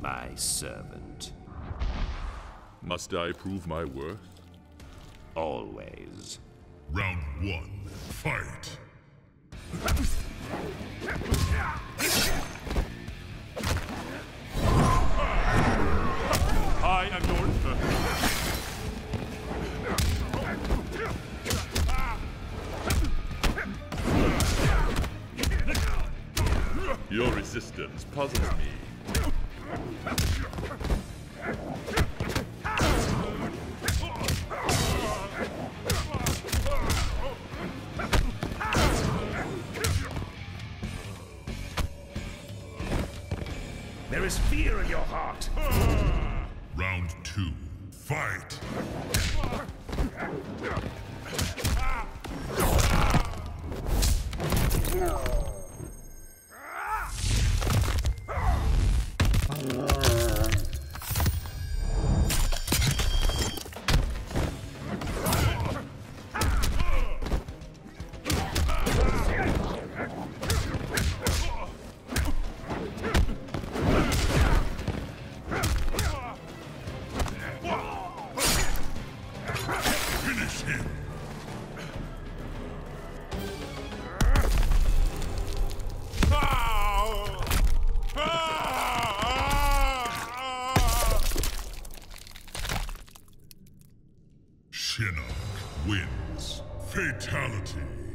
my servant. Must I prove my worth? Always. Round one, fight. I am your... Your resistance puzzles me. There is fear in your heart. Round two, fight. Finish him. Shinnok wins. Fatality.